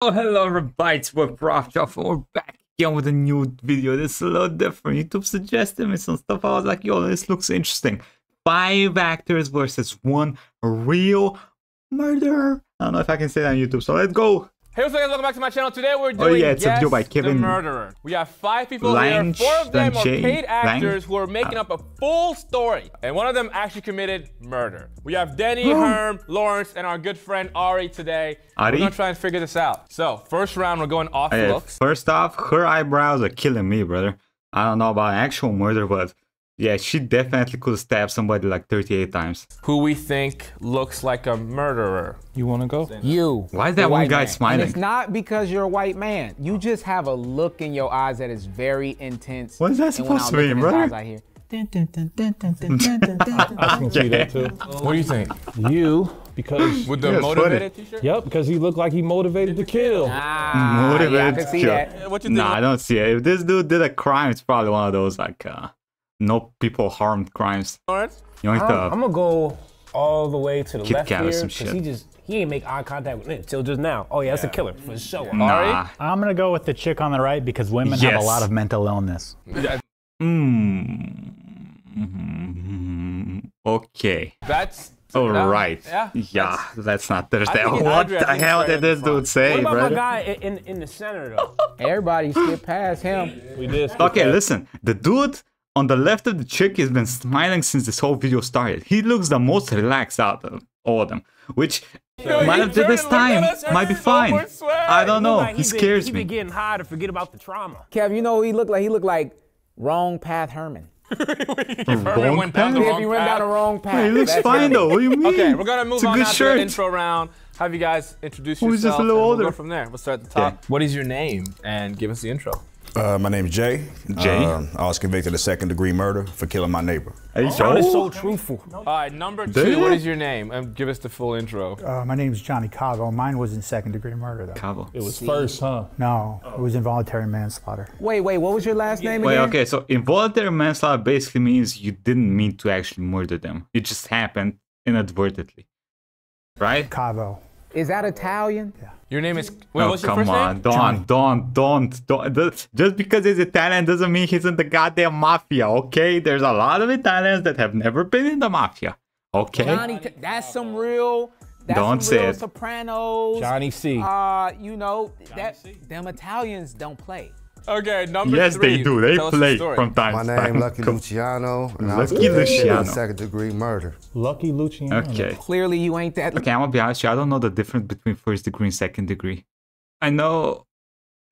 Oh, hello everybody, it's. Joff, and we're back again with a new video. This is a little different. YouTube suggested me some stuff. I was like, yo, this looks interesting. Five actors versus one real murderer. I don't know if I can say that on YouTube, so let's go. Hey, what's up guys? Welcome back to my channel. Today we're doing Oh, yeah, it's a Guess video by the Kevin Murderer. We have five people Langue, here. Four of them are paid actors Langue. who are making up a full story. And one of them actually committed murder. We have Denny, Oh. Herm, Lawrence, and our good friend Ari today. Ari? We're gonna try and figure this out. So, first round, we're going off Uh, looks. first off, her eyebrows are killing me, brother. I don't know about actual murder, but yeah, she definitely could have stabbed somebody like 38 times. Who we think looks like a murderer. You want to go? You. Why is that one guy man. smiling? And it's not because you're a white man. You just have a look in your eyes that is very intense. What is that supposed to look mean, in his brother? eyes, I hear. I can see that too. What do you think? You, because With the motivated t-shirt? yep, because he looked like he motivated to kill. Ah, Motivated yeah, I can see kill. that. What you think? Nah, I don't see it. If this dude did a crime, it's probably one of those like uh, no people harmed crimes. Lawrence? You know, I'm, I'm gonna go all the way to the Kit left Kat here because he just he ain't make eye contact with me until just now. Oh yeah, that's a killer for sure. nah. I'm gonna go with the chick on the right because women have a lot of mental illness. Mm. Okay. That's All no, right. Yeah. Yeah. Let's not Thursday. What the hell did this in front. dude say, What about brother? my guy in, in, in the center though? Everybody skip past him. We did. Okay, that. listen. The dude on the left of the chick has been smiling since this whole video started. He looks the most relaxed out of all of them, which might have did this time. Might be fine. I don't know. Like He been- scares he me. been getting high to forget about the trauma. Kev, you know who he looked like? He looked like wrong path Herman. Herman went down the wrong he went path. down the wrong path. He looks that's fine though. What do you mean? Okay, we're gonna move it's on now to shirt. the intro round. Have you guys introduce Who's just a little older? We'll go from there. We'll start at the top. What is your name? And give us the intro. Uh, my name is Jay. Jay? Uh, I was convicted of second degree murder for killing my neighbor. Hey, Sounded yo. so truthful. All right, number two. What it? is your name? And give us the full intro. Uh, my name is Johnny Cabo. Mine was in second degree murder, though. Cabo. It was first, huh? No, it was involuntary manslaughter. Wait, wait, what was your last name Wait, again? okay, so involuntary manslaughter basically means you didn't mean to actually murder them. It just happened inadvertently. Right? Cabo. Is that Italian? Your name is. Wait, oh, what's your come first on. name? Don't, don't, don't, don't. Just because he's Italian doesn't mean he's in the goddamn mafia, okay? There's a lot of Italians that have never been in the mafia, okay? Johnny, that's some real. That's Don't some say real it. Sopranos. Johnny C. Uh, you know that them Italians don't play. Okay, number yes, three. they do. They Tell us the play from time My to name time. Lucky Come- Luciano, and Lucky Luciano. second degree murder. Lucky Luciano. Okay. Clearly, you ain't that. Okay, I'm gonna be honest you. I don't know the difference between first degree and second degree. I know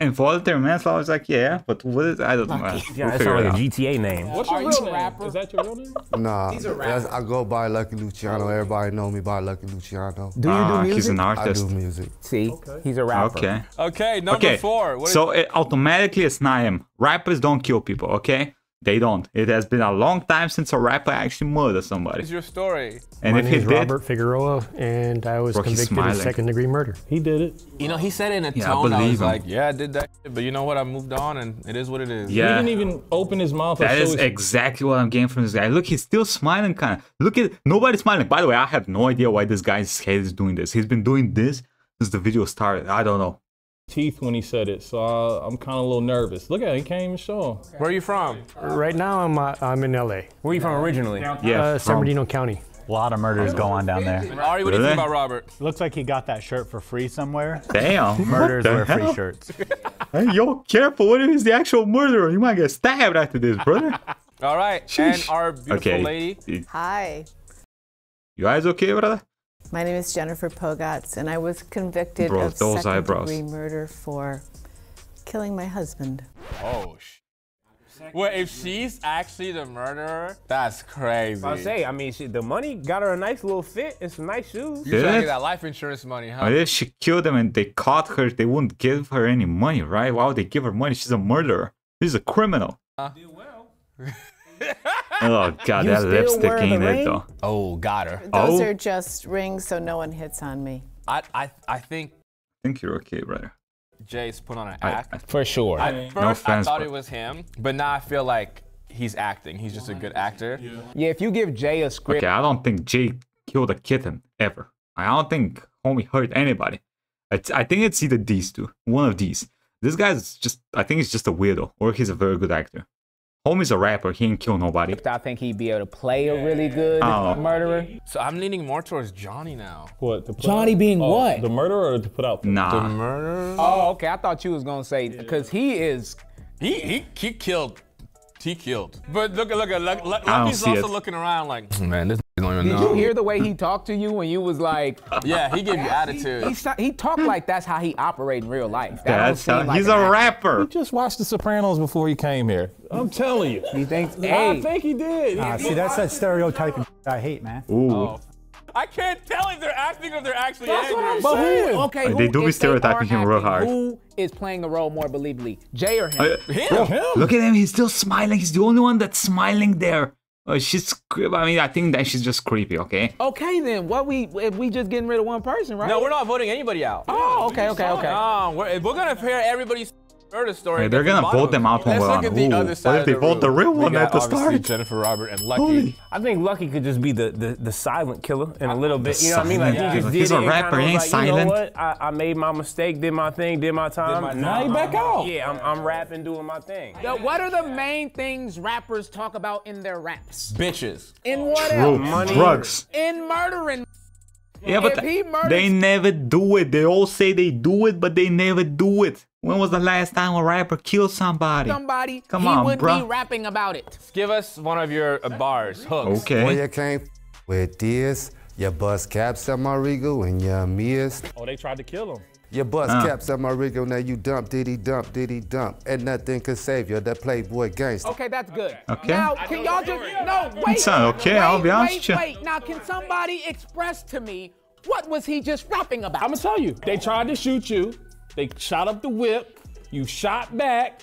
involuntary manslaughter was like, yeah, but what is I don't know. Yeah, We'll that figure sounds it like a. GTA name. What's your Are real a name? rapper? Is that your real name? Nah, that's- I go by Lucky Luciano. Everybody know me by Lucky Luciano. Do you Ah, do he's music? an I artist. do music. See, he's a rapper. Okay. Okay, number Okay. four. What is- so it, automatically it's not him. Rappers don't kill people, okay? They don't. It has been a long time since a rapper actually murdered is somebody. your story? And My if he name is did, Robert Figueroa, and I was Bro, convicted of second degree murder. He did it. You know, he said it in a Yeah, tone. I, believe was him. like, yeah, I did that. But you know what? I moved on, and it is what it is. yeah. He didn't even open his mouth. or That show is his- exactly what I'm getting from this guy. Look, he's still smiling, kind of. Look at nobody's smiling. By the way, I have no idea why this guy's head is doing this. He's been doing this since the video started. I don't know. Teeth when he said it, so uh, I'm kind of a little nervous. Look at it, he can't even show him. Where are you from? Right now, I'm uh, I'm in LA, Where are you from originally? Yeah, uh, San Bernardino County. A lot of murders go on down there. Ari, what do you Really? think about Robert? Looks like he got that shirt for free somewhere. Damn. Murders What the wear free shirts. Hey, yo, careful. What if he's the actual murderer? You might get stabbed after this, brother. All right, and Sheesh. our beautiful okay. lady. Hi, You guys okay, brother? My name is Jennifer Pogatz, and I was convicted Bro, of those second eyebrows. degree murder for killing my husband. Oh, sh. Well, if she's actually the murderer, that's crazy. I say, I mean, she, the money got her a nice little fit and some nice shoes. You're trying to get that life insurance money, huh? Oh, but if she killed him and they caught her, they wouldn't give her any money, right? Why would they give her money? She's a murderer. She's a criminal. oh god, You that lipstick wear the ain't it though. Oh, got her. Those Oh. are just rings so no one hits on me. I, I, I think I think you're okay, brother. Jay's put on an act. I- For sure. At first, No I thought but- it was him, but now I feel like he's acting. He's just a good actor. Yeah, if you give Jay a script, Okay, I don't think Jay killed a kitten ever. I don't think homie hurt anybody. It's, I think it's either these two. One of these. This guy's just. I think he's just a weirdo, or he's a very good actor. Homie's a rapper. He ain't kill nobody. I think he'd be able to play a really good Oh. murderer. So I'm leaning more towards Johnny now. What? To put Johnny out- being oh, what? The murderer to put out? The Nah. murderer. Oh, okay. I thought you was gonna say because he is. He he he killed. He killed. But look at look at look, look, I don't Lucky's see also it. looking around like, man, this don't even Did know. you hear the way he talked to you when you was like? Yeah, he gave you attitude. He, he, he talked like that's how he operate in real life. That don't That's seem how, like he's a act- rapper. He just watched The Sopranos before he came here. I'm telling you. He thinks, I think he did. Ah, see, that's that stereotyping I hate, man. Ooh. I can't tell if they're acting or if they're actually That's what. I'm but saying. who? Okay, They do be if they stereotyping him real hard. Who is playing a role more believably, Jay or him? Uh, Him. Him. Look at him. He's still smiling. He's the only one that's smiling there. Oh, she's. I mean, I think that she's just creepy. Okay. okay, then what we if we just getting rid of one person, right? No, we're not voting anybody out. Oh, okay, okay, okay. No, we're, we're gonna pair everybody's murder story. Hey, they're gonna bottom vote them it. out when Let's we're look on. at the Ooh, other what side if they the vote the real We one got at the obviously start? Jennifer Robert and Lucky. Holy. I think Lucky could just be the, the, the silent killer in a little bit. You know what I mean? Like silent he just killer. did He's it a rapper, kinda he ain't like, You silent. know what? I, I made my mistake, did my thing, did my time. my now time. you back out. Yeah, I'm, I'm rapping, doing my thing. Yo, what are the main things rappers talk about in their raps? Bitches. In what True. else? Money. Drugs. In murdering. Yeah, but murders- they never do it. They all say they do it, but they never do it. When was the last time a rapper killed somebody? somebody, Come he on, would bruh. be rapping about it. Give us one of your uh, bars, hooks. Okay. Where you came with this, your bus caps at my Regal and your missed. Oh, they tried to kill him. Your bus Uh. caps at my Regal, now you dump, diddy dump, diddy dump. And nothing could save you, that Playboy gangster. Okay, that's good. Okay. Now, can y'all just no wait? It's not okay, I'll be honest wait, with you. Wait, now can somebody express to me what was he just rapping about? I'm gonna tell you. They tried to shoot you. They shot up the whip. You shot back.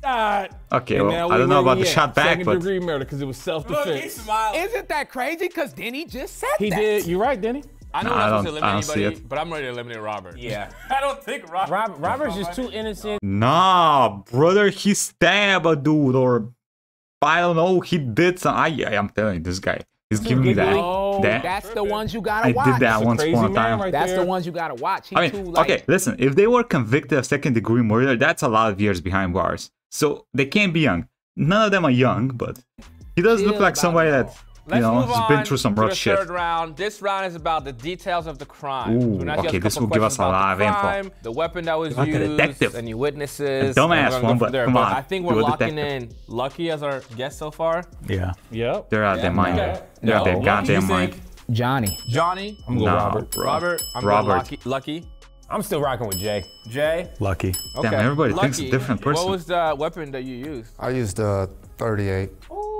Died. Okay, and well, now I don't know about the at. shot back, Second but- degree murder because it was self-defense. Isn't that crazy? Because Denny just said He that. He did. You're right, Denny. I know No, we're I not supposed to don't- I eliminate don't see anybody, it. but I'm ready to eliminate Robert. Yeah. I don't think Robert. Rob, Robert's just too innocent. Nah, brother, he stabbed a dude, or I don't know, he did some. I, I am telling you, this guy, he's giving me that. Oh, that that's the ones you gotta I watch. did that That's once crazy upon a time. right That's there. the ones you gotta watch. He I too, mean, like, okay, listen, if they were convicted of second degree murder, that's a lot of years behind bars. So they can't be young. None of them are young, but he does look like somebody it that, all. you Let's know, move has on been through some to rough the shit. third round. This round is about the details of the crime. Ooh, We're gonna ask you okay, this will give us a about lot the of info. crime, The weapon that was used, detective. any witnesses. A dumbass and we're gonna go one, but there. come on, I think we're a locking detective. in Lucky as our guest so far. Yeah. Yep. They're out their mind. Okay. They're out their No, goddamn mind. Johnny. Johnny, I'm going Nah, Robert. bro. Robert, I'm Robert. going Lucky. Lucky. I'm still rocking with Jay. Jay. Lucky. Okay. Damn, everybody thinks a different person. What was the weapon that you used? I used uh, 38. Ooh.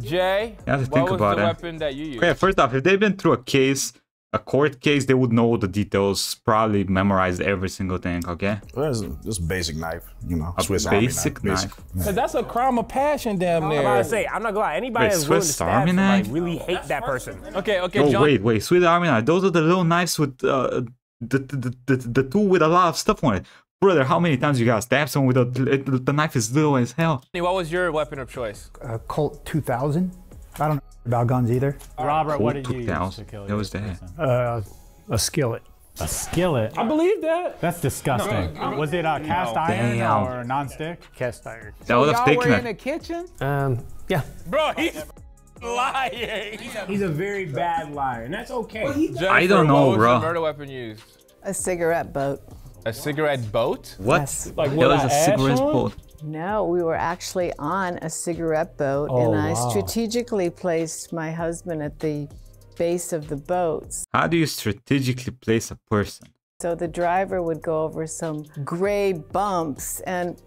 Jay. You have to what think was about the it. weapon that you used? Okay, first off, if they've been through a case, a court case, they would know the details, probably memorized every single thing, okay? That's just basic knife, you know, A Swiss Army basic knife. knife. Cause that's a crime of passion, damn near. I'm near. about to say, I'm not gonna lie. Anybody Wait, that's willing to Swiss stab Army somebody knife? really hate that person. Okay, okay, Oh, John. wait, wait, Sweet Army knife. Those are the little knives with uh, the, the, the, the two with a lot of stuff on it. Brother, how many times you gotta stab someone with a, it, the knife is little as hell? What was your weapon of choice? Uh, Colt 2000. I don't know about guns either. Robert, what did Colt you use to kill That was that. Uh, a skillet. A skillet. I believe that. That's disgusting. Was it uh, cast iron Damn. or non-stick? Cast iron. That would have Y'all taken were in the kitchen? Um, yeah. Bro, he's lying. He's a very bad liar, and that's okay. I don't know, what was bro. the murder weapon used? A cigarette boat. A cigarette boat? What? Yes. Like That with was an a cigarette on boat. No, we were actually on a cigarette boat, Oh, and I wow. strategically placed my husband at the base of the boats. How do you strategically place a person? So the driver would go over some gray bumps, and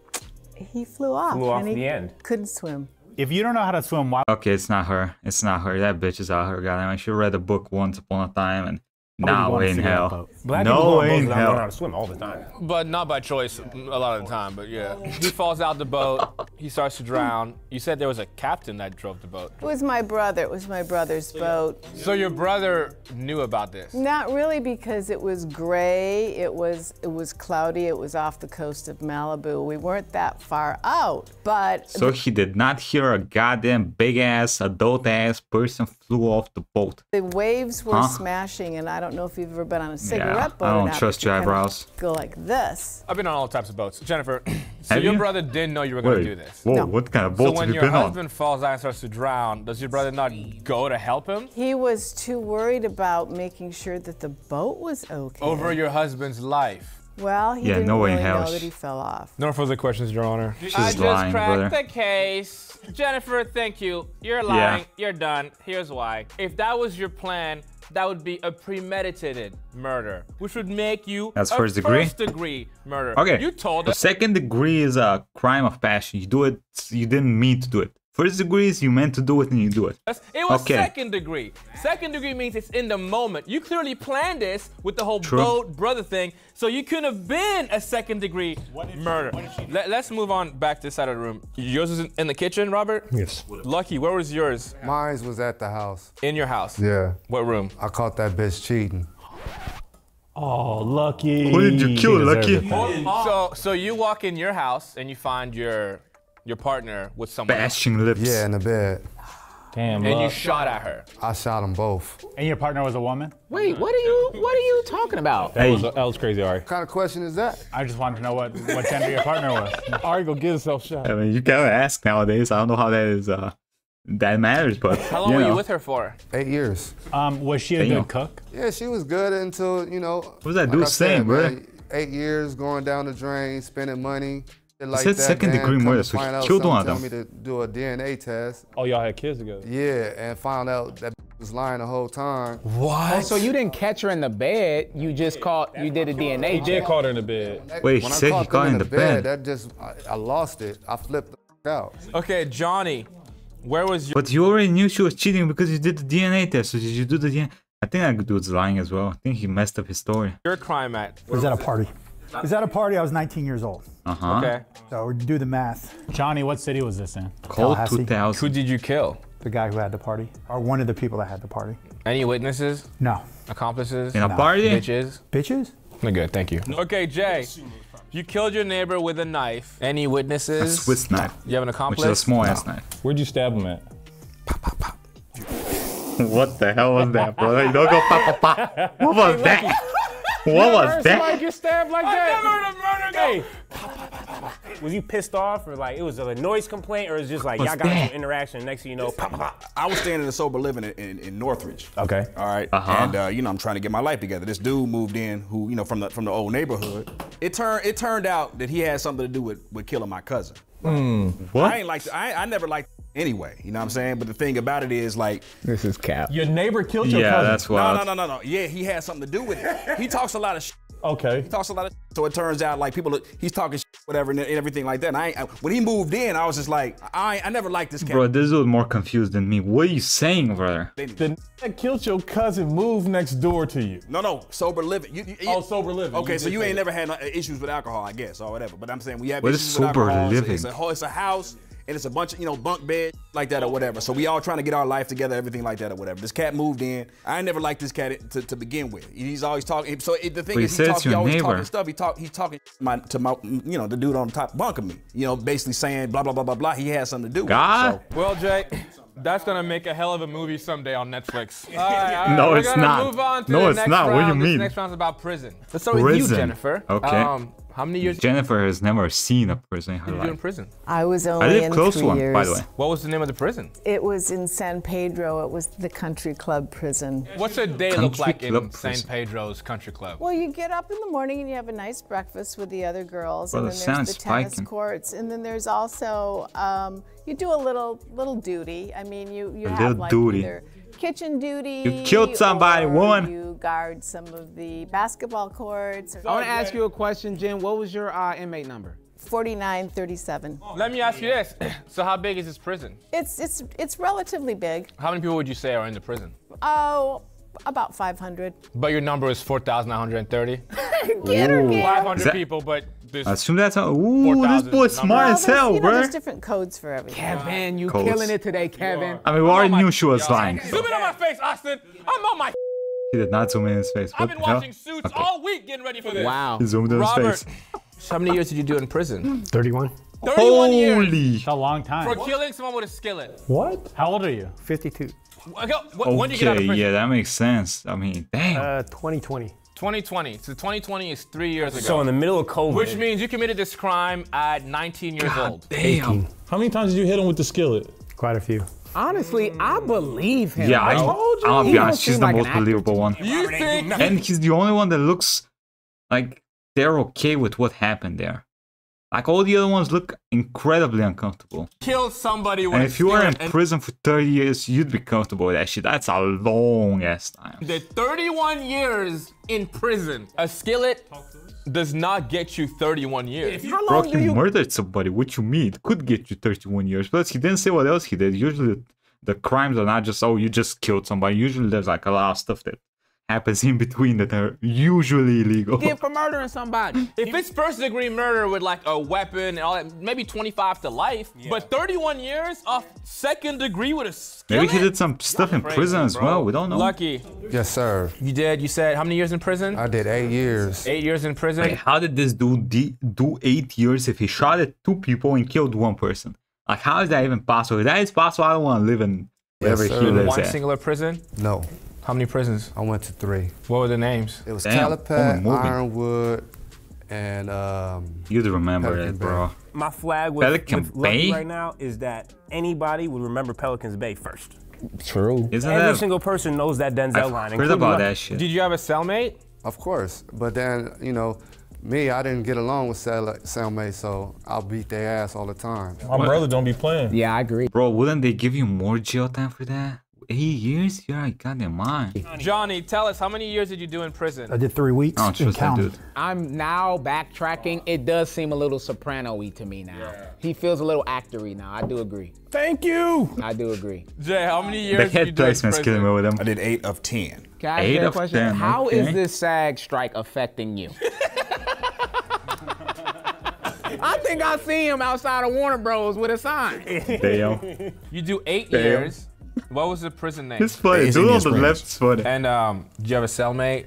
he flew off. Flew off and he the end. Couldn't swim. If you don't know how to swim, why Okay, it's not her. It's not her. That bitch is out here. Goddamn, I should read a book once upon a time and would you now want a in cigarette hell. boat? Black people go No on in without knowing how hell. to swim all the time. But not by choice a lot of the time, but yeah. He falls out the boat. He starts to drown. You said there was a captain that drove the boat. It was my brother. It was my brother's boat. So your brother knew about this. Not really because it was gray. It was it was cloudy. It was off the coast of Malibu. We weren't that far out, but So he did not hear a goddamn big ass, adult ass person flew off the boat. the waves were Huh? smashing, and I don't don't know if you've ever been on a cigarette Yeah, boat. I don't trust but you your kinda eyebrows. Go like this. I've been on all types of boats. Jennifer, so Have your you? brother didn't know you were going to do this. whoa, No. what kind of So boats when have you your been on? So when your husband falls out and starts to drown, does your brother not go to help him? He was too worried about making sure that the boat was okay. Over your husband's life. Well, he Yeah, didn't no way in really hell know that he fell off. No further questions, Your Honor. She's lying, brother. the case. Jennifer, thank you. You're lying. You're done. Here's why. If that was your plan, that would be a premeditated murder, which would make you That's a first degree? First degree murder. Okay. You told us. second degree is a crime of passion. You do it. You didn't mean to do it. First degree is you meant to do it and you do it. It was Okay. second degree. Second degree means it's in the moment. You clearly planned this with the whole True. boat brother thing, so you couldn't have been a second degree murder. Let, us move on back to this side of the room. Yours is in, in the kitchen, Robert? Yes. Lucky, where was yours? Mine was at the house. In your house. Yeah. What room? I caught that bitch cheating. Oh, lucky. Who did you kill, Lucky? So, so you walk in your house and you find your your partner with someone else, Bashing lips. Yeah, in the bed. Damn, and you shot at her. I shot them both. And your partner was a woman? Wait, what are you what are you talking about? That was, that was crazy, Ari. What kind of question is that? I just wanted to know what, what gender your partner was. Ari go get himself shot. I mean, you gotta ask nowadays. I don't know how that is. Uh, that matters, but How long you were know. you with her for? Eight years. Um, was she a Damn. good cook? Yeah, she was good until, you know. What was that like dude I saying, bro? Eight years going down the drain, spending money. Shit Like said that, second then degree murder, to so he find out killed one of something, them. Me to do a DNA test. Oh, y'all had kids together. Yeah, and found out that was lying the whole time. Oh, so you didn't catch her in the bed. You just caught. You did a DNA He check. did call her in the bed. Wait, he I said he caught got them in the bed. that just I, I lost it. I flipped the out. Okay, Johnny, where was your But you already knew she was cheating because you did the DNA test. So did you do the DNA? I think that dude's lying as well. I think he messed up his story. your crime at? It was at a party. It was at a party. I was 19 years old. Uh huh. Okay. So do the math. Johnny, what city was this in? Colt 2000. Who did you kill? The guy who had the party, or one of the people that had the party. Any witnesses? No. Accomplices? In a party? Bitches? Bitches? No good, thank you. Okay, Jay, you killed your neighbor with a knife. Any witnesses? A witnesses? Swiss knife, You have an accomplice? which accomplice? is a small ass knife. Where'd you stab him at? Pop, pop, pop. What the hell was that, bro? You don't go pop, pop, pop. What was that? What was Somebody that? get stabbed like that. murder Hey, was you pissed off or like it was a noise complaint or it's just like What's y'all got into that? an interaction next thing you know, pop, pop, pop. I was staying in a sober living in, in, in Northridge. Okay. All right. Uh-huh. And uh, you know, I'm trying to get my life together. This dude moved in who, you know, from the from the old neighborhood. It turned it turned out that he had something to do with, with killing my cousin. What? I ain't like I, I never liked anyway. You know what I'm saying? But the thing about it is like This is cap. Your neighbor killed your Yeah, cousin. that's no, no, no, no, no. Yeah, he had something to do with it. He talks a lot of shit. Okay. He talks a lot of so it turns out like people he's talking shit, whatever and everything like that. And I, I when he moved in, I was just like I I never liked this cat. Bro, this dude more confused than me. What are you saying, brother? The that killed your cousin moved next door to you. No, no, sober living. You, you, Oh, sober living. Okay, You so you ain't that. never had no issues with alcohol, I guess, or whatever. But I'm saying we have What is issues with sober alcohol. It's a- living? It's a, it's a house and it's a bunch of you know bunk bed like that or whatever. So we all trying to get our life together, everything like that or whatever. This cat moved in. I never liked this cat to, to begin with. He's always talking. So it, the thing But is, he, said talk, he always neighbor. talking stuff. He talk. He's talking my, to my you know the dude on the top bunk of me. You know, basically saying blah blah blah blah blah. He has something to do with God? it. So. Well, Jay, that's gonna make a hell of a movie someday on Netflix. All right, all right, No, we're it's not. Move on to No, the it's next not. What do you round. This mean? next round's about prison. Let's start with you, Jennifer. Okay. Um, how many years Jennifer has never seen a person in her did you do in life. prison? I was I only live in close three to one, years. by the way. What was the name of the prison? It was in San Pedro. It was the country club prison. What's a day look Country like in club San. Pedro's country club? Well, you get up in the morning and you have a nice breakfast with the other girls, Well, and then there's sound's the tennis spiking. courts, and then there's also um, you do a little little duty. I mean, you you A have little like duty. either kitchen duty. You killed somebody, or woman. You guard some of the basketball courts. I want to ask you a question, Jen. What was your uh, inmate number? 4937. Let me ask you this. So how big is this prison? It's it's it's relatively big. How many people would you say are in the prison? Oh, about 500. But your number is 4,930. Get her, get her. 500 that- people, but there's I assume that's how. Ooh, this boy's smart as there's, hell, you know, bro. there's different codes for everything. Kevin, you Codes. killing it today, Kevin. I mean, we already knew she was lying. Zoom in on my face, Austin. I'm on my. He did not zoom in his face. I've been the hell? watching Suits Okay. all week getting ready for this. Wow. He zoomed in his Robert, face. how many years did you do in prison? 31. 31 years Holy. It's a long time. for killing someone with a skillet. What? How old are you? 52. Wh- wh- When did you get out of Okay, prison? yeah, that makes sense. I mean, damn. Uh, 2020. 2020. So 2020 is three years ago. So in the middle of COVID. Which means you committed this crime at 19 years old. damn. How many times did you hit him with the skillet? Quite a few. Honestly, I believe him. Yeah, I, bro. I'll He be honest. She's the like most believable one. You think And he's the only one that looks like they're okay with what happened there. Like all the other ones look incredibly uncomfortable. Kill somebody with And if you were in prison for 30 years, you'd be comfortable with that shit. That's a long ass time. the 31 years in prison, a skillet does not get you 31 years. How Bro, long do he you? murdered somebody. What you mean? It could get you 31 years. Plus, he didn't say what else he did. Usually, the crimes are not just, oh, you just killed somebody. Usually, there's like a lot of stuff that happens in between that are usually illegal. Did for murdering somebody. If it's first degree murder with like a weapon and all that, maybe 25 to life, but 31 years of second degree with a skillet? Maybe he did some stuff in Crazy, prison as bro. well. We don't know. Lucky. Yes, sir. You did, you said, how many years in prison? I did eight years. Eight years in prison. Like, how did this dude do eight years if he shot at two people and killed one person? Like, how is that even possible? If that is possible, I don't want to live in wherever Yes, he sir. lives One at. singular prison? No, How many prisons? I went to three. What were the names? It was Damn, Calipat, only. Ironwood, and um, You'd remember Pelican that, bro. My flag with, Pelican with Bay? right now is that anybody would remember Pelicans Bay first. True. Isn't Every that? single person knows that Denzel I've line. heard including about Lucky. that shit. Did you have a cellmate? of course. But then, you know, me, I didn't get along with cell- cellmates, so I'll beat their ass all the time. My brother don't be playing. Yeah, I agree. Bro, wouldn't they give you more jail time for that? Eight years? You're out of goddamn mind. Johnny, tell us, how many years did you do in prison? I did three weeks oh, Don't trust that dude. I'm now backtracking. It does seem a little soprano-y to me now. He feels a little actory now. I do agree. Thank you. I do agree. Jay, how many years The did you head do in placement's killing me with him. I did eight of ten. Can I ask Eight you a of question? 10, How is okay. this SAG strike affecting you? I think I see him outside of Warner Bros. with a sign. Damn. You do eight Damn. years. What was the prison name? It's funny. It's Dude on the Springs. left is funny. And um, did you have a cellmate?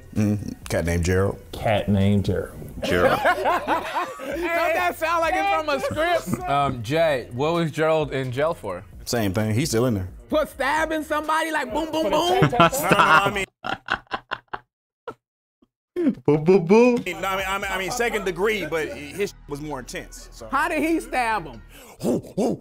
Cat named Gerald. Cat named Gerald. Gerald. Don't that sound like it's from a script? Um, Jay, what was Gerald in jail for? Same thing. He's still in there. For stabbing somebody like boom, boom, boom. I mean, boom, boom, boom. no, I mean, I mean, I mean, second degree, but his was more intense. So. How did he stab him? We're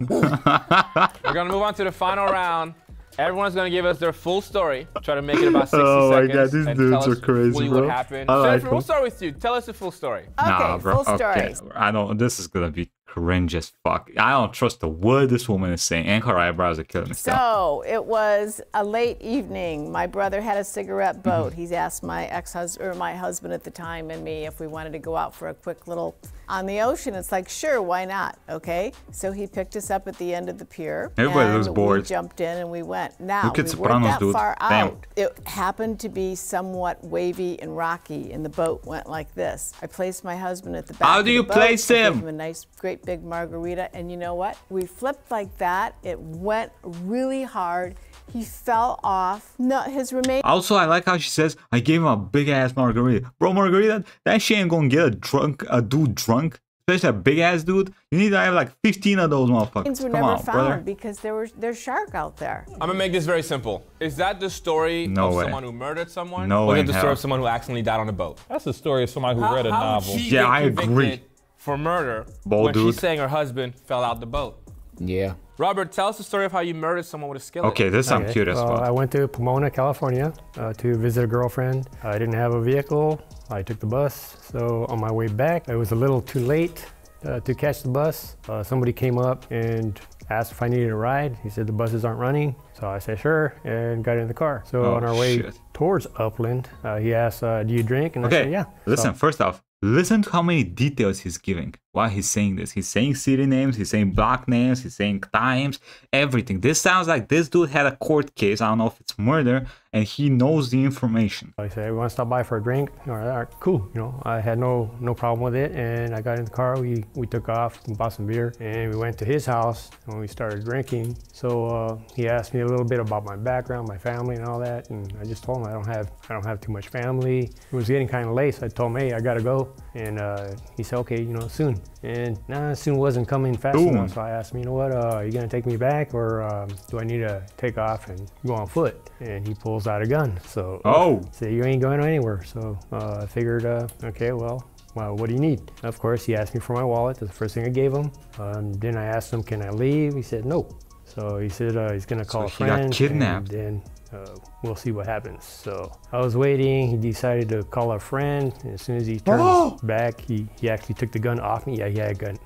gonna move on to the final round. Everyone's gonna give us their full story. Try to make it about 60 Oh my seconds. God, these dudes are crazy, bro. What happened? I like Jennifer, we'll start with you. Tell us the full story. Okay, nah, bro. full story. Okay. I don't. This is gonna be cringe as fuck. I don't trust a word this woman is saying, and her eyebrows are killing me. So it was a late evening. My brother had a cigarette Mm-hmm. boat. He's asked my ex-husband or my husband at the time and me if we wanted to go out for a quick little on the ocean. It's like, sure, why not? Okay. So he picked us up at the end of the pier. Everybody looks bored. We jumped in and we went. Now Look at Sopranos, weren't that dude. far Damn. out. It happened to be somewhat wavy and rocky, and the boat went like this. I placed my husband at the back. How of do the you place him? him a nice, great big margarita, and you know what? We flipped like that. It went really hard. He fell off. No, his remain. Also, I like how she says, "I gave him a big ass margarita, bro. Margarita, that shit ain't gonna get a drunk, a dude drunk, especially a big ass dude. You need to have like 15 of those motherfuckers. Were Come never on, found brother. because there was there's shark out there. I'm gonna make this very simple. Is that the story No of way. someone who murdered someone? No or way is in it the hell. story of someone who accidentally died on a boat? That's the story of somebody who How- read a novel. Yeah, I agree. For murder Bold when dude. she's saying her husband fell out the boat. Yeah. Robert, tell us the story of how you murdered someone with a skillet. Okay, this I'm Okay, curious well, I went to Pomona, California uh, to visit a girlfriend. I didn't have a vehicle. I took the bus. So on my way back, it was a little too late uh, to catch the bus. Uh, somebody came up and asked if I needed a ride. He said the buses aren't running. So I said sure and got in the car. So Oh, on our way shit. towards Upland, uh, he asked, uh, "Do you drink?" And I said, "Yeah." listen. So- First off, listen to how many details he's giving while he's saying this. He's saying city names, he's saying block names, he's saying times, everything. This sounds like this dude had a court case. I don't know if it's murder, and he knows the information. I said, "We want to stop by for a drink?" All right, all right, cool. You know, I had no no problem with it, and I got in the car. We we took off, and bought some beer, and we went to his house, and we started drinking. So uh, he asked me a little bit about my background, my family, and all that, and I just told him I don't have I don't have too much family. It was getting kind of late, so I told him, "Hey, I gotta go," and uh, he said, "Okay, you know, soon." And nah, soon wasn't coming fast Boom. enough. So I asked him, you know what, uh, are you gonna take me back or um, do I need to take off and go on foot? And he pulls out a gun. So Oh. I said, you ain't going anywhere. So uh, I figured, uh, okay, well, well, what do you need? Of course, he asked me for my wallet. That's the first thing I gave him. Um, then I asked him, can I leave? He said, no. So he said uh, he's gonna call So a friend. he got kidnapped. And then uh, we'll see what happens. So I was waiting. He decided to call a friend. And as soon as he turned Oh! back, he, he actually took the gun off me. Yeah, he had a gun.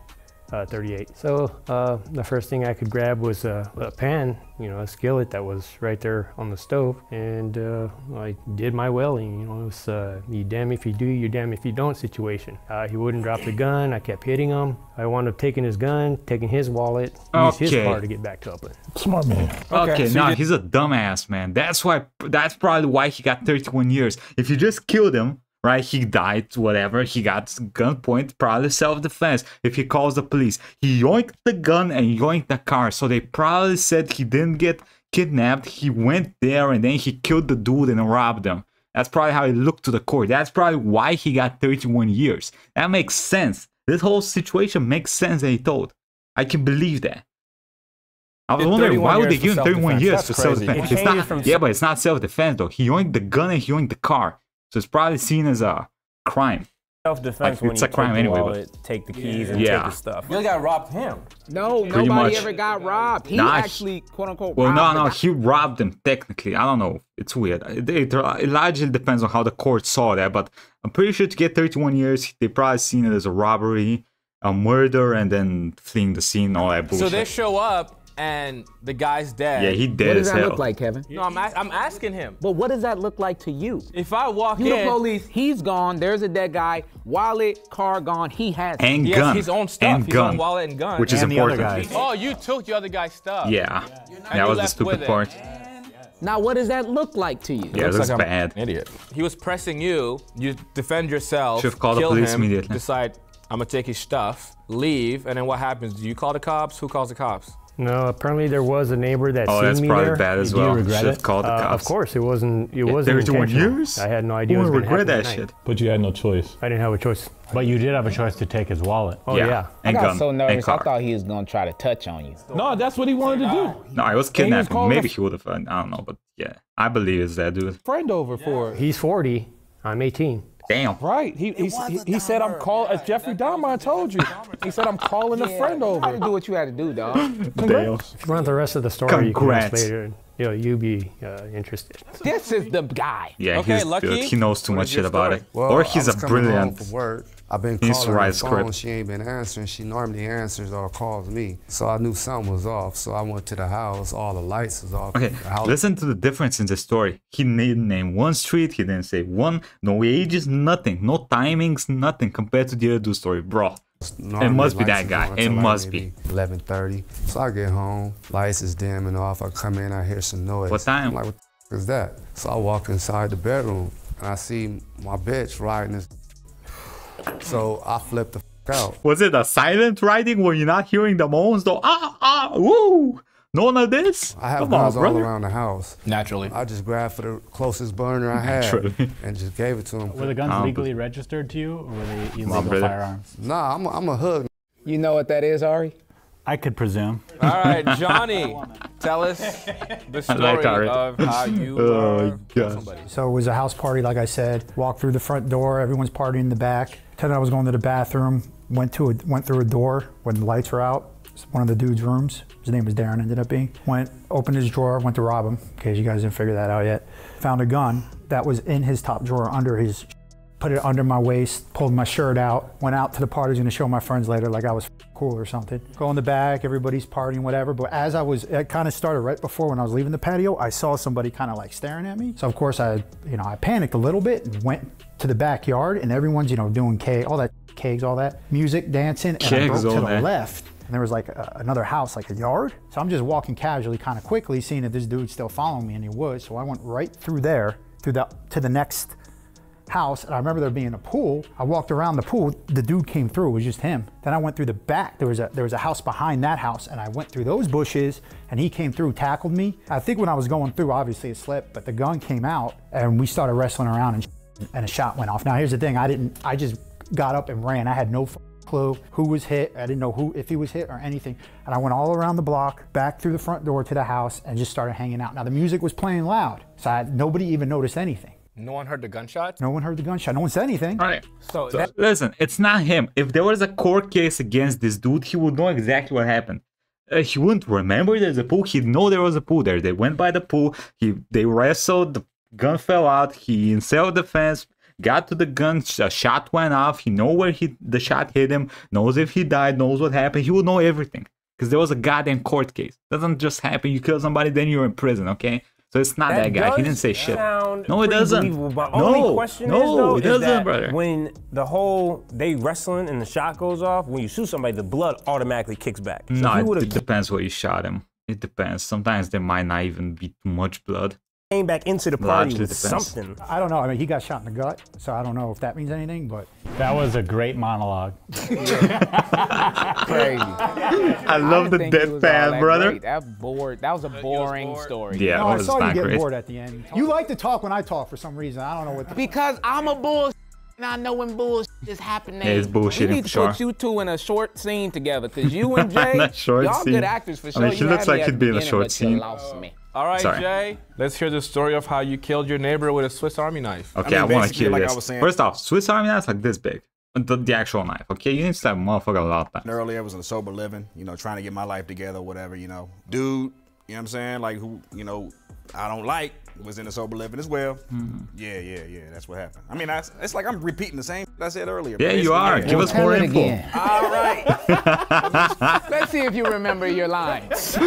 Uh, 38. So uh, the first thing I could grab was a, a pan, you know, a skillet that was right there on the stove, and uh, I did my welling. You know, it was uh, you damn if you do, you damn if you don't situation. Uh, he wouldn't drop the gun. I kept hitting him. I wound up taking his gun, taking his wallet, used his car to get back to Upland. Smart man. Okay, so you no, he's a dumbass, man. That's why. That's probably why he got 31 years. If you just killed him, right? He died, whatever. He got gunpoint, probably self-defense. If he calls the police, he yoinked the gun and yoinked the car. So they probably said he didn't get kidnapped. He went there and then he killed the dude and robbed him. That's probably how he looked to the court. That's probably why he got 31 years. That makes sense. This whole situation makes sense. That he told. I can believe that. I was wondering why would they give him 31 self-defense? years That's for self-defense? It's not, yeah, but it's not self-defense though. He yoinked the gun and he yoinked the car, so it's probably seen as a crime. Self-defense Like, when it's you a crime take the anyway, but- take the keys, and Yeah. take the stuff. You got robbed him. No, Pretty nobody much. ever got robbed. He Nah, actually, quote unquote, Well, robbed no, no, guy. he robbed him technically. I don't know. It's weird. It, it, it largely depends on how the court saw that, but I'm pretty sure to get 31 years, they probably seen it as a robbery, a murder, and then fleeing the scene, all that bullshit. So they show up and the guy's dead. yeah, he dead What does that hell. look like, Kevin? No, I'm, a- I'm asking him. But what does that look like to you? If I walk You in, the police, he's gone, there's a dead guy, wallet, car gone, he has it. And he has gun. his own stuff, And his gun. own wallet and gun. Which is And the other important. guy. Oh, you took the other guy's stuff. Yeah, And that you was the left with stupid it. part. Now, what does that look like to you? Yeah, it looks like I'm bad. an idiot. He was pressing you. You defend yourself. Should've called the kill police him, immediately. Decide I'm gonna take his stuff, leave, and then what happens? Do you call the cops? Who calls the cops? No, apparently there was a neighbor that Oh, seen that's me probably there. bad as Do you regret Should have it? called the Uh, of course, it wasn't. It Yeah, wasn't 31 intentional. years? I had no idea. Who was would gonna regret happen that shit? But you had no choice. I didn't have a choice. But you did have a choice to take his wallet. Oh yeah. I And got gun. so nervous, I thought he was gonna try to touch on you. No, that's what he wanted to do. No, I was he was kidnapping. Maybe a- he would have. I don't know, but yeah, I believe it's that dude. Friend over for it. He's 40. I'm 18. Damn. Right. He he, he, he said I'm calling. as Jeffrey Dahmer. I told you. He said I'm calling a friend You had to do what you had to do, dog. Damn. If you want the rest of the story, you can ask Congrats. Later. and, You know, you be uh, interested. this is the guy. Yeah, Okay, he's Lucky. dude. He knows too What much is your shit about it. Well, or he's a brilliant. from work. I've been He needs to calling her write phone. script. She ain't been answering. She normally answers or calls me. So I knew something was off. So I went to the house. All the lights was off. Okay, house listen to the difference in the story. He didn't name one street. He didn't say one. No ages, nothing. No timings, nothing compared to the other dude story, bro. Normally It must be that guy. It till like must be. 11:30. So I get home, lights is dimming off. I come in, I hear some noise. What time? I'm like, what the is that? So I walk inside the bedroom and I see my bitch riding this. So I flip the f- out. Was it a silent riding where you're not hearing the moans though? Ah, ah, woo! None of this? I have Come guns on, all brother. around the house. Naturally. I just grabbed for the closest burner I had Naturally. and just gave it to him. Were the guns Um, legally registered to you, or were they illegal firearms? Nah, I'm a, I'm a hood. You know what that is, Ari? I could presume. All right, Johnny, tell us the story like of how you Oh, God. killed somebody. So it was a house party, like I said. Walked through the front door. Everyone's partying in the back. Then I was going to the bathroom. Went to a, went through a door when the lights were out. One of the dude's rooms. His name was Darren. Ended up being. Went opened his drawer. Went to rob him. In case you guys didn't figure that out yet. Found a gun that was in his top drawer under his. Put it under my waist. Pulled my shirt out. Went out to the party. Was gonna show my friends later like I was cool or something. Go in the back. Everybody's partying, whatever. But as I was, it kind of started right before when I was leaving the patio. I saw somebody kind of like staring at me. So of course I, you know, I panicked a little bit and went to the backyard. And everyone's, you know, doing K, all that kegs, all that music, dancing. And I Kegs, broke to the that. left. And there was like a, another house, like a yard. So I'm just walking casually, kind of quickly, seeing if this dude's still following me, and he was. So I went right through there, through the to the next house. And I remember there being a pool. I walked around the pool. The dude came through. It was just him. Then I went through the back. There was a there was a house behind that house, and I went through those bushes. And he came through, tackled me. I think when I was going through, obviously it slipped, but the gun came out, and we started wrestling around, and and a shot went off. Now here's the thing. I didn't. I just got up and ran. I had no clue who was hit. I didn't know who if he was hit or anything. And I went all around the block, back through the front door to the house, and just started hanging out. Now the music was playing loud, so I, nobody even noticed anything. No one heard the gunshot? No one heard the gunshot. No one said anything. All right. So, So, that, listen, it's not him. If there was a court case against this dude, he would know exactly what happened. Uh, he wouldn't remember there's a pool. He'd know there was a pool there. They went by the pool. He they wrestled. The gun fell out. He in self defense got to the gun. A shot went off. He know where he the shot hit him. Knows if he died. Knows what happened. He will know everything because there was a goddamn court case. Doesn't just happen. You kill somebody, then you're in prison. Okay. So it's not that, guy. He didn't say shit. No, it doesn't. no, only question no, is though it doesn't, that brother. when the whole they wrestling and the shot goes off, when you shoot somebody, the blood automatically kicks back. So No, it, would it depends where you shot him. It depends. Sometimes there might not even be too much blood. Came back into the party Largely with depends. something. I don't know. I mean, he got shot in the gut, so I don't know if that means anything. But That was a great monologue. Crazy. I love the didn't think it was all deadpan, brother. great. That bored. That was a boring story. Yeah, no, it I was saw you get great. bored at the end. You like to talk when I talk for some reason. I don't know what. The, Because I'm a bull and I know when bull is happening. Yeah, it's bullshitting We need for to put you two in a short scene together because you and Jay, That short y'all scene. good actors for sure. I mean, he You looks like at he'd be in a short but you scene. Lost me. All right, Sorry. Jay. Let's hear the story of how you killed your neighbor with a Swiss Army knife. Okay, I I, want to basically, kill like I this. was saying- First off, Swiss Army knife's like this big. The, the actual knife, okay? You need to stab a motherfucker a lot of times. earlier I was in a sober living, you know, trying to get my life together, whatever, you know. Dude, you know what I'm saying? Like who, you know, I don't like was in a sober living as well. Mm-hmm. Yeah, yeah, yeah. That's what happened. I mean, I, it's like I'm repeating the same I said earlier. Yeah, you are. yeah. Give us more info. again. All right. Let's see if you remember your lines.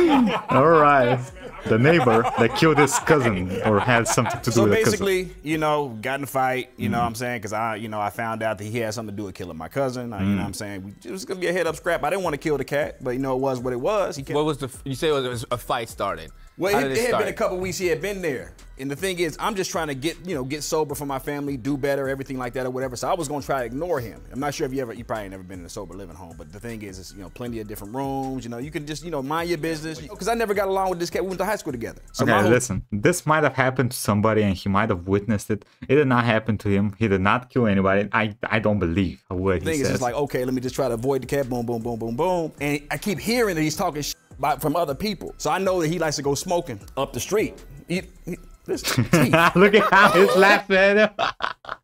All right. The neighbor that killed his cousin or had something to do So with the cousin. basically, you know, got in a fight, you Mm-hmm. know what I'm saying? Because I, you know, I found out that he had something to do with killing my cousin. I, You know what I'm Mm. saying? It was going to be a head up scrap. I didn't want to kill the cat, but, you know, it was what it was. He kept, What was the? You say it was, a fight started. Well, How it, it had start? been a couple weeks he had been there. And the thing is, I'm just trying to get, you know, get sober for my family, do better, everything like that or whatever. So I was gonna try to ignore him. I'm not sure if you ever, you probably never been in a sober living home, but the thing is, it's, you know, plenty of different rooms. You know, you can just, you know, mind your business. Because I never got along with this cat. We went to high school together. So Okay, whole- listen. This might have happened to somebody, and he might have witnessed it. It did not happen to him. He did not kill anybody. I I don't believe a word The thing he is, says. it's like, okay, let me just try to avoid the cat. Boom, boom, boom, boom, boom. And I keep hearing that he's talking shit about, from other people. So I know that he likes to go smoking up the street. He, he. Look at how he's laughing at him.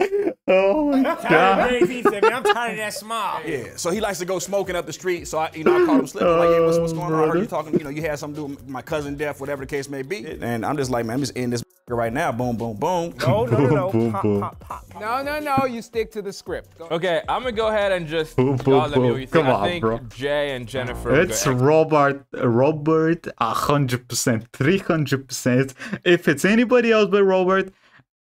oh my god. He said, "Man, I'm tired of that smile. Yeah, so he likes to go smoking up the street. So I, you know, I called him slipping. Like, yeah, what's, what's going on? I heard you oh, talking. You know, you had something to do with my cousin death, whatever the case may be. And I'm just like, man, I'm just in this right now. Boom, boom, boom. No, no, no, no. Boom, Pop, boom. pop, pop. No, no, no. You stick to the script. Go. Okay, I'm gonna go ahead and just Boom, boom, y'all let me know what you think. Come I think bro. Jay and Jennifer. It's go- Robert, Robert, hundred percent, three hundred percent. If it's anybody else but Robert,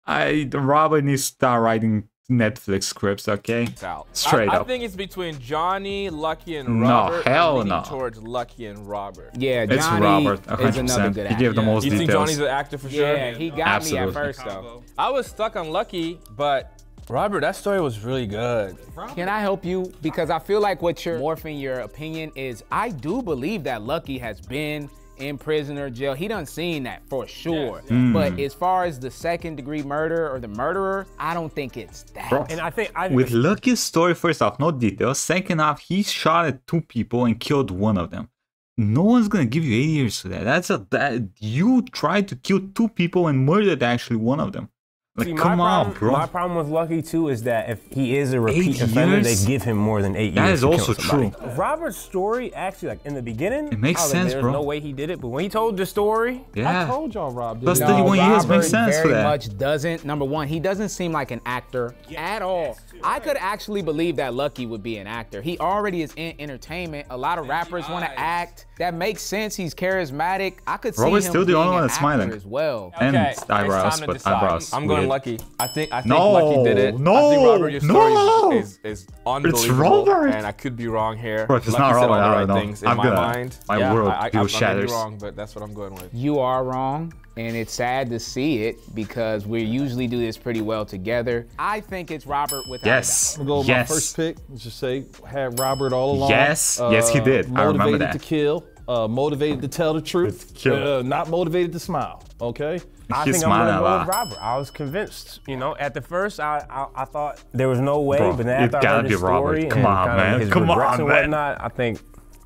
I Robert needs to start writing Netflix scripts. Okay, straight I, I think it's between Johnny, Lucky, and Robert. I'm hell no. Towards Lucky and Robert. Yeah, Johnny It's Robert, is 100%. another good actor. He actor. gave the most You think. Johnny's an actor for sure? Yeah, he got me at first though. I was stuck on Lucky, but Robert, that story was really good. Can I help you? Because I feel like what you're morphing your opinion is I do believe that Lucky has been in prison or jail. He done seen that for sure. Hmm. But as far as the second degree murder or the murderer, I don't think it's that. Bro, And I think I with Lucky's story, first off, no details. Second off, he shot at two people and killed one of them. No one's gonna give you eight years for that. That's a that you tried to kill two people and murdered actually one of them. Like, See, my come on, problem, bro. My problem with Lucky too is that if he is a repeat Eight offender, years? they give him more than eight That years. is for also killing somebody. Robert's story, actually, like in the beginning, It makes I was sense, like, There's bro. no way he did it, but when he told the story, yeah. I told y'all Rob did Plus it. 31 years makes sense for very that. much doesn't. Number one, he doesn't seem like an actor at all. I could actually believe that Lucky would be an actor. He already is in entertainment. A lot of rappers want to act. That makes sense. He's charismatic. I could see Robert's him still the only one that's smiling. as well. Okay, it's eyebrows, time to but decide. eyebrows. I'm going weird. Lucky. I think I think No, Lucky did it. I no, think Robert, your story no. is, is, is unbelievable. Robert. And I could be wrong here. Bro, it's Lucky not said all Robert, the I don't know. things in I'm my gonna- mind. my yeah, world I, I, will I, I shatters. be wrong, but that's what I'm going with. You are wrong, and it's sad to see it because we usually do this pretty well together. I think it's Robert without Yes. I'm gonna go with yes. my first pick. Let's just say had Robert all along. Yes. Yes, he uh, did. I remember that. to kill. Uh, motivated to tell the truth. Uh, not motivated to smile. Okay. I He's think I'm gonna go with Robert. I was convinced. You know, at the first, I I, I thought there was no way, Bro, but then after I heard be his story Come and on, man. his Come regrets on, and man. whatnot, I think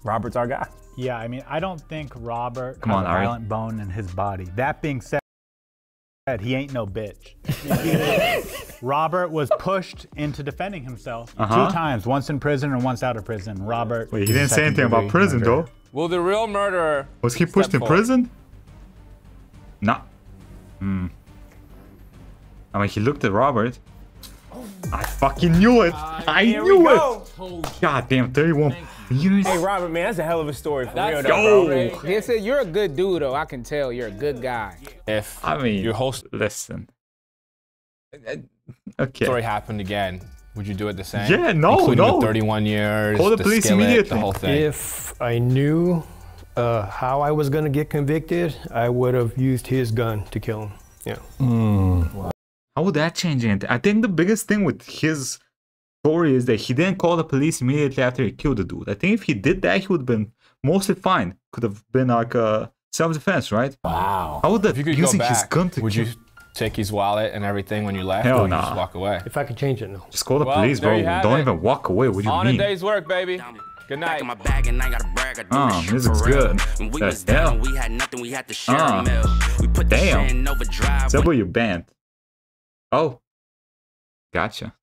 Robert's our guy. Yeah, I mean, I don't think Robert Come has on, a Ari. violent bone in his body. That being said, he ain't no bitch. Robert was pushed into defending himself Uh-huh. two times, once in prison and once out of prison. Robert. Wait, he didn't say anything about prison murderer. though. Will the real murderer Was he step pushed in forward? prison? Nah. Hmm. I mean, he looked at Robert. I fucking knew it. Ah, I knew go. it. God damn, 31 years. Hey, Robert, man, that's a hell of a story for That's real, though, yo. bro. He said, You're a good dude, though. I can tell you're a good guy. If I mean, your whole listen. Uh, uh, okay. story happened again, would you do it the same? Yeah, no, Including no. The 31 years. Call the police skillet, immediately. The whole thing. If I knew uh, how I was going to get convicted, I would have used his gun to kill him. Yeah. mm How would that change anything? I think the biggest thing with his story is that he didn't call the police immediately after he killed the dude. I think if he did that, he would have been mostly fine. Could have been like a self-defense, right? Wow. How would that If you could using go his gun to would kill? you take his wallet and everything when you left, Hell or would you nah. just walk away? If I could change it, no. Just call the Well, police, bro. Don't it. even walk away. What do you On mean? a day's work, baby. Good night. Oh, music's good. The hell? We had nothing, we had to share Uh, a meal. We put the shit damn. in overdrive. So you banned. Oh, gotcha.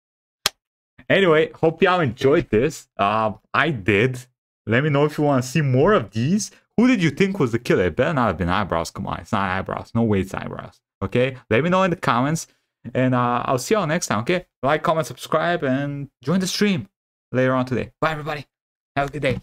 Anyway, hope y'all enjoyed this. Uh, I did. Let me know if you want to see more of these. Who did you think was the killer? It better not have been eyebrows. Come on, it's not eyebrows. No way it's eyebrows. Okay, let me know in the comments, and uh, I'll see y'all next time. Okay, like, comment, subscribe, and join the stream later on today. Bye, everybody. Have a good day.